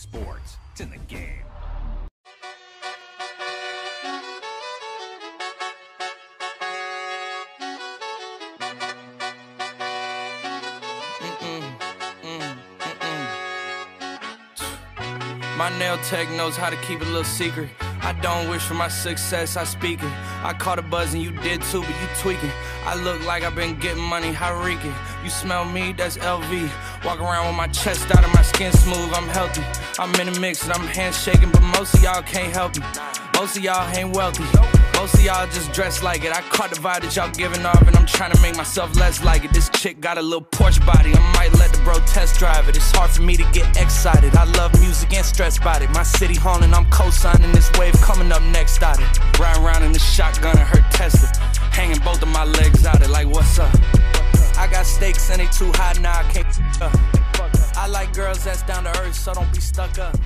sports. It's in the game. My nail tech knows how to keep a little secret. I don't wish for my success, I speak it. I caught a buzz and you did too, but you tweaking. I look like I've been getting money, how reeking. You smell me, that's LV. Walk around with my chest out and my skin smooth, I'm healthy. I'm in a mix and I'm handshaking, but most of y'all can't help me. Most of y'all ain't wealthy. Most of y'all just dress like it. I caught the vibe that y'all giving off, and I'm trying to make myself less like it. This chick got a little Porsche body. I might let the bro test drive it. It's hard for me to get excited. I love music and stress about it. My city haunting, I'm co-signing this wave coming up next out it. Ride around in the shotgun and her Tesla. Hanging both of my legs out it like what's up? I got stakes and they too high now, I can't. Uh. I like girls that's down to earth, so don't be stuck up.